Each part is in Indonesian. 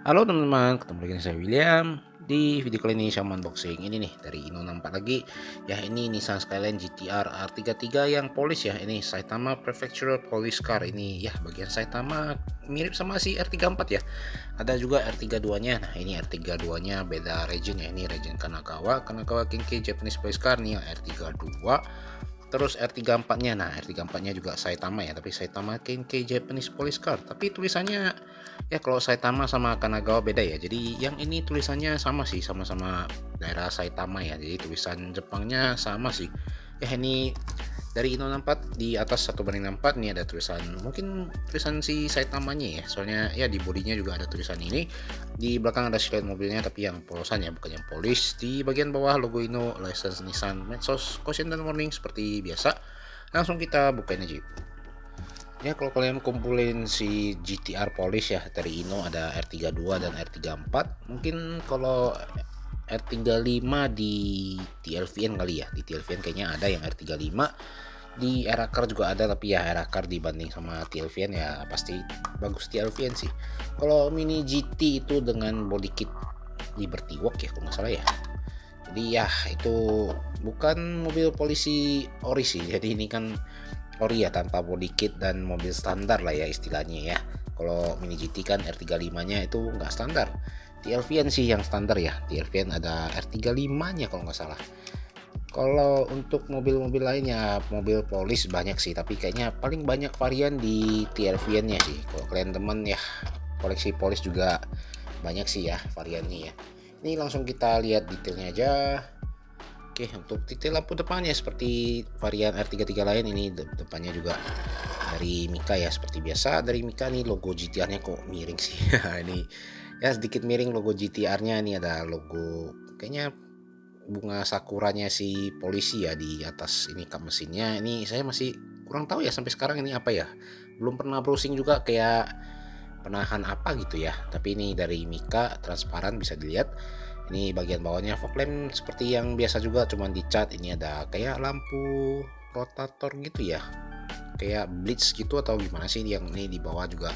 Halo teman-teman, ketemu lagi dengan saya William. Di video kali ini saya unboxing ini nih dari Ino nampak lagi. Ya ini Nissan Skyline GTR R33 yang polish ya. Ini Saitama Prefectural Polish Car ini. Ya bagian Saitama mirip sama si R34 ya. Ada juga R32 nya nah ini R32 nya beda region ya. Ini region Kanagawa. Kanagawa Kinki Japanese Police Car. Nih ya R32 terus R34 nya nah R34 nya juga Saitama ya. Tapi Saitama Kenkei Japanese Police Car. Tapi tulisannya ya kalau Saitama sama Kanagawa beda ya. Jadi yang ini tulisannya sama sih sama-sama daerah Saitama ya. Jadi tulisan Jepangnya sama sih. Ya ini dari Ino 64 di atas satu banding 64 ini ada tulisan mungkin tulisan si Saitamanya ya. Soalnya ya di bodinya juga ada tulisan ini. Di belakang ada silhouette mobilnya tapi yang polosan ya bukan yang polis. Di bagian bawah logo Ino license Nissan Medsos caution dan warning seperti biasa. Langsung kita bukain aja ya kalau kalian kumpulin si GTR polish ya dari Ino ada R32 dan R34 mungkin kalau R35 di TLVN kali ya. Di TLVN kayaknya ada yang R35 di era car juga ada tapi ya era car dibanding sama TLVN ya pasti bagus TLVN sih. Kalau mini GT itu dengan body kit Liberty Walk ya kalau nggak salah ya. Jadi ya itu bukan mobil polisi ori sih. Jadi ini kan ori ya tanpa body kit dan mobil standar lah ya istilahnya ya. Kalau mini GT kan R35 nya itu nggak standar. TLVN sih yang standar ya. TLVN ada R35 nya kalau nggak salah. Kalau untuk mobil-mobil lainnya mobil polis banyak sih tapi kayaknya paling banyak varian di TLVN nya sih. Kalau kalian temen ya koleksi polis juga banyak sih ya variannya ya. Ini langsung kita lihat detailnya aja Oke untuk detail lampu depannya seperti varian R33 lain ini depannya juga dari Mika ya seperti biasa. Dari Mika nih logo GTR nya kok miring sih. Ini ya sedikit miring logo GTR-nya ini ada logo kayaknya bunga sakuranya si polisi ya di atas ini kap mesinnya. Ini saya masih kurang tahu ya sampai sekarang ini apa ya? Belum pernah browsing juga kayak penahan apa gitu ya. Tapi ini dari Mika transparan bisa dilihat ini bagian bawahnya fog lamp seperti yang biasa juga cuman dicat. Ini ada kayak lampu rotator gitu ya. Kayak blitz gitu atau gimana sih yang ini di bawah juga.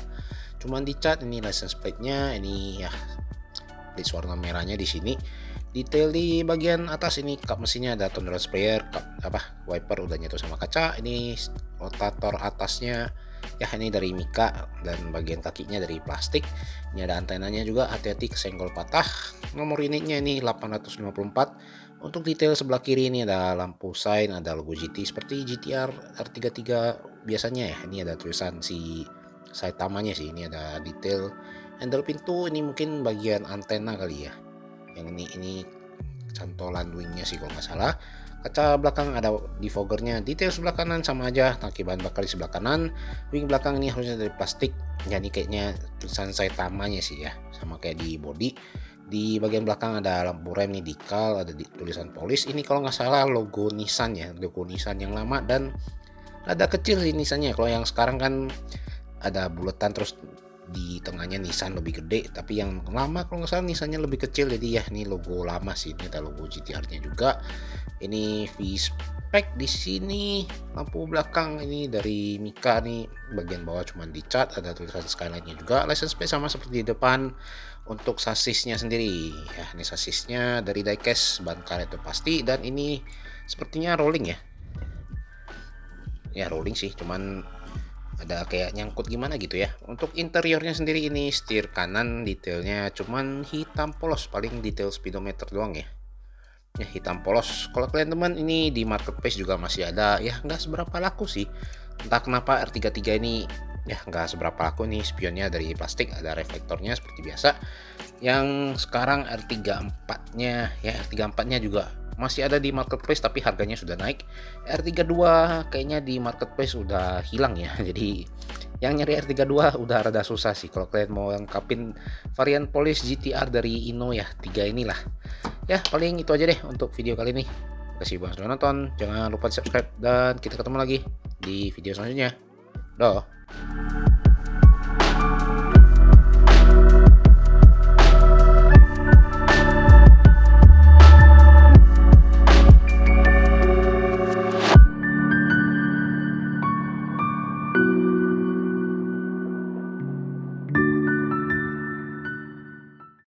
Cuman dicat ini license plate nya ini ya blitz warna merahnya di sini. Detail di bagian atas ini kap mesinnya ada tunnel sprayer kap apa wiper udah nyatu sama kaca. Ini rotator atasnya ya ini dari Mika dan bagian kakinya dari plastik. Ini ada antenanya juga hati-hati kesenggol patah nomor unitnya ini 854 untuk detail sebelah kiri ini ada lampu sign ada logo GT seperti GTR R33 biasanya ya. Ini ada tulisan si Saitamanya sih ini ada detail. Handle pintu ini mungkin bagian antena kali ya. Yang ini ini cantolan wingnya sih kalau nggak salah. Kaca belakang ada defoggernya detail sebelah kanan sama aja tangki bahan bakar di sebelah kanan. Wing belakang ini harusnya dari plastik jadi kayaknya tulisan Saitamanya sih ya sama kayak di body di bagian belakang ada lampu rem nih dikal ada di, tulisan polis. Ini kalau nggak salah logo Nissan ya logo Nissan yang lama dan ada kecil sih Nissannya. Kalau yang sekarang kan ada buletan terus di tengahnya Nissan lebih gede. Tapi yang lama kalau nggak salah Nissannya lebih kecil. Jadi ya ini logo lama sih ini ada logo GTR nya juga. Ini V-spec di sini. Lampu belakang ini dari Mika nih. Bagian bawah cuma dicat ada tulisan skyline nya juga. License plate sama seperti di depan untuk sasisnya sendiri. Ya ini sasisnya dari diecast ban karet itu pasti. Dan ini sepertinya rolling ya? Ya rolling sih cuman ada kayak nyangkut gimana gitu ya. Untuk interiornya sendiri ini setir kanan detailnya cuman hitam polos. Paling detail speedometer doang ya ya hitam polos. Kalau kalian teman ini di marketplace juga masih ada. Ya nggak seberapa laku sih. Entah kenapa R33 ini ya nggak seberapa laku. Nih spionnya dari plastik ada reflektornya seperti biasa. Yang sekarang R34 nya ya R34 nya juga masih ada di marketplace tapi harganya sudah naik. R32 kayaknya di marketplace sudah hilang ya. Jadi yang nyari R32 udah rada susah sih kalau kalian mau lengkapin varian polish GTR dari Ino ya tiga inilah. Ya paling itu aja deh untuk video kali ini. Terima kasih banget sudah nonton. Jangan lupa subscribe dan kita ketemu lagi di video selanjutnya. Doh